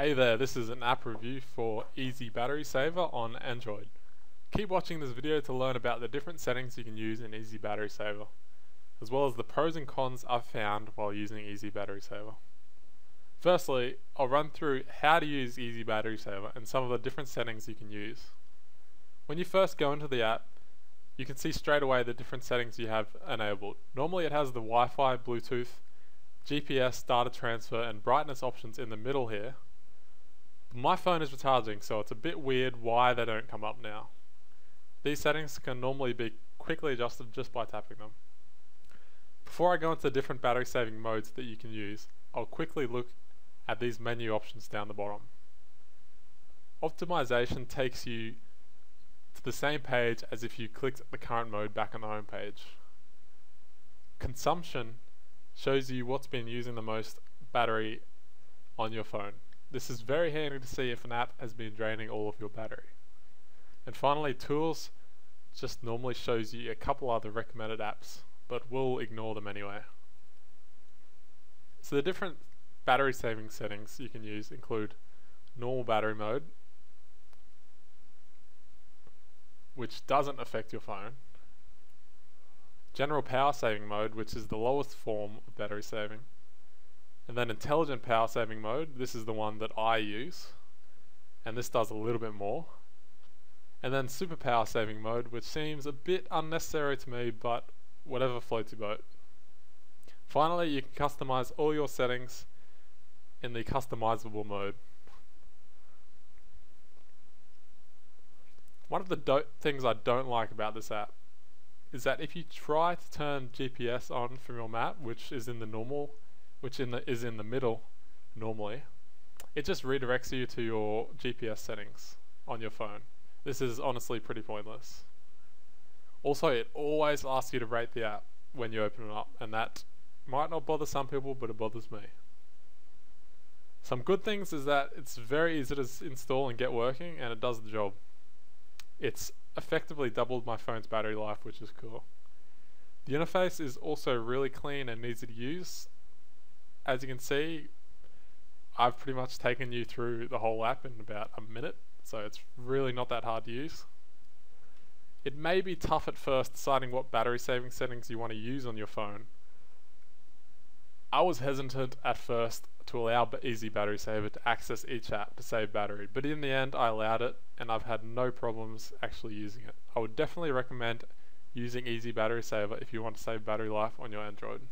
Hey there, this is an app review for Easy Battery Saver on Android. Keep watching this video to learn about the different settings you can use in Easy Battery Saver, as well as the pros and cons I've found while using Easy Battery Saver. Firstly, I'll run through how to use Easy Battery Saver and some of the different settings you can use. When you first go into the app, you can see straight away the different settings you have enabled. Normally it has the Wi-Fi, Bluetooth, GPS, data transfer and brightness options in the middle here, my phone is recharging, so it's a bit weird why they don't come up now. These settings can normally be quickly adjusted just by tapping them. Before I go into the different battery saving modes that you can use, I'll quickly look at these menu options down the bottom. Optimization takes you to the same page as if you clicked the current mode back on the home page. Consumption shows you what's been using the most battery on your phone. This is very handy to see if an app has been draining all of your battery. And finally, tools just normally shows you a couple other recommended apps, but we'll ignore them anyway. So the different battery saving settings you can use include normal battery mode, which doesn't affect your phone, general power saving mode, which is the lowest form of battery saving, and then intelligent power saving mode, this is the one that I use. And this does a little bit more. And then super power saving mode, which seems a bit unnecessary to me, but whatever floats your boat. Finally, you can customize all your settings in the customizable mode. One of the things I don't like about this app is that if you try to turn GPS on from your map, which is in the normal which in the, is in the middle normally, it just redirects you to your GPS settings on your phone. This is honestly pretty pointless. Also, it always asks you to rate the app when you open it up, and that might not bother some people, but it bothers me. Some good things is that it's very easy to install and get working, and it does the job. It's effectively doubled my phone's battery life, which is cool. The interface is also really clean and easy to use, as you can see, I've pretty much taken you through the whole app in about a minute, so it's really not that hard to use. It may be tough at first deciding what battery saving settings you want to use on your phone. I was hesitant at first to allow Easy Battery Saver to access each app to save battery, but in the end I allowed it and I've had no problems actually using it. I would definitely recommend using Easy Battery Saver if you want to save battery life on your Android.